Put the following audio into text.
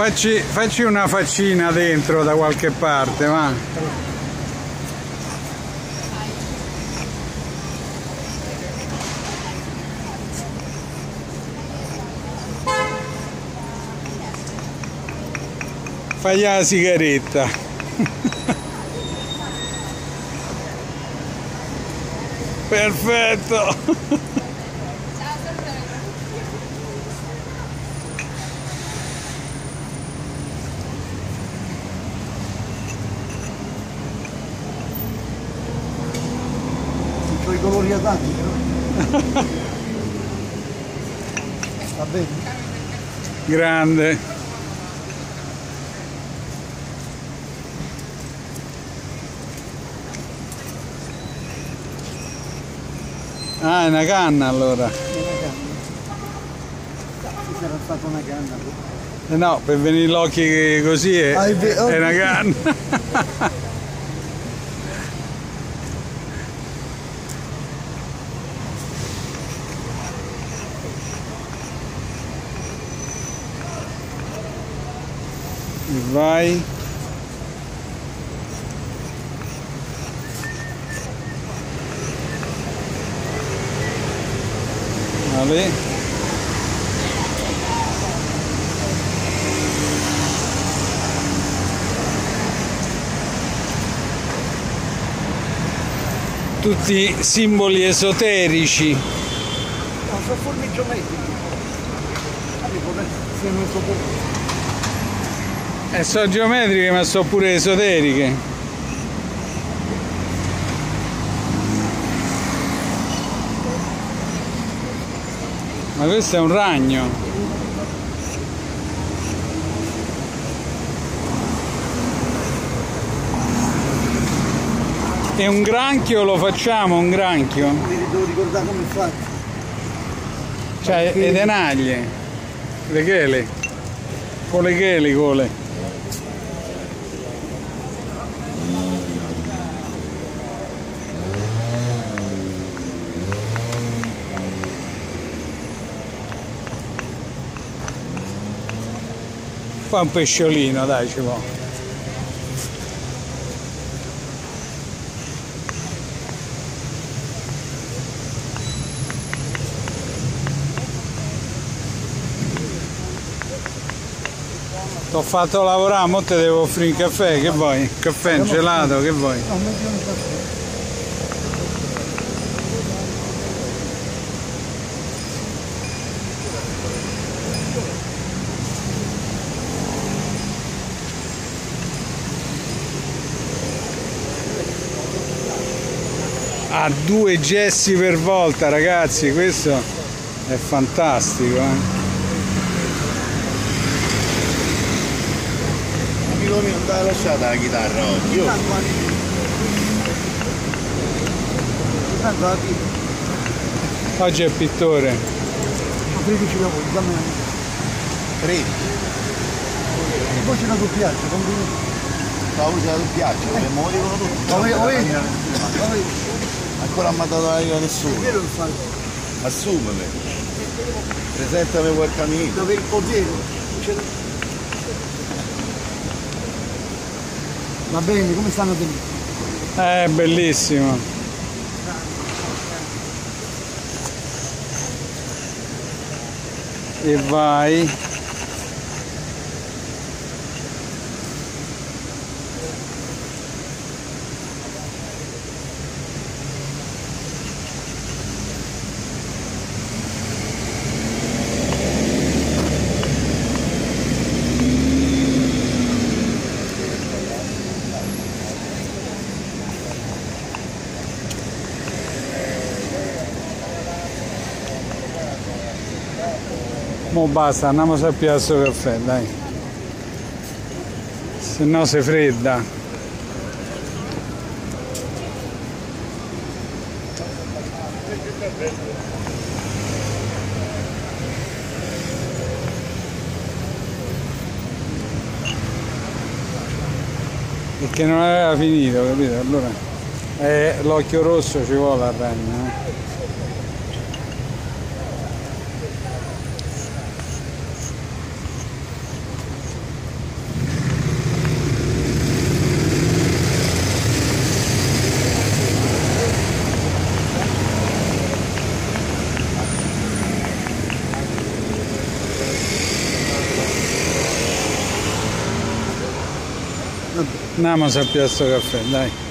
Facci, facci una faccina dentro da qualche parte, va. Fagli la sigaretta. Perfetto. i colori adatti, però. Va bene? Grande. Ah, è una canna allora. È una canna. Ci sarà stata una canna. Eh no, per venire l'occhio così è, Ah, è è una canna. Vai. Vale. Tutti simboli esoterici. No, sono forme geometriche. E sono geometriche ma sono pure esoteriche. Ma questo è un ragno. E un granchio lo facciamo, un granchio? Mi devo ricordare come è fatto. Cioè, le tenaglie, le chele, con le chele, cole. Fa un pesciolino, dai, ci può. Ti ho fatto lavorare, mo te devo offrire un caffè, che vuoi? Caffè, gelato, che vuoi? Ha due gessi per volta, ragazzi, questo è fantastico, eh? Miloni non te l'ha lasciata la chitarra oggi. Io la. Oggi è pittore. Sono 13 lavori, dammi una mia. tre, E poi c'è la doppiaccia, complimenti. stavo usando il piaccio, perché me lo dicono tutti. Ancora Lo vedi? non mi ha dato la linea È nessuno. vero che fai? Assumeme. Presentami qualche amico. Dove il potere. Va bene, come stanno tenendo? È bellissimo. E vai. Mo basta, andiamo a piazza caffè, dai. Se no si fredda. Perché non aveva finito, capito? Allora eh, l'occhio rosso ci vuole a ragno. Eh? Andiamo a Piazza Caffè, dai.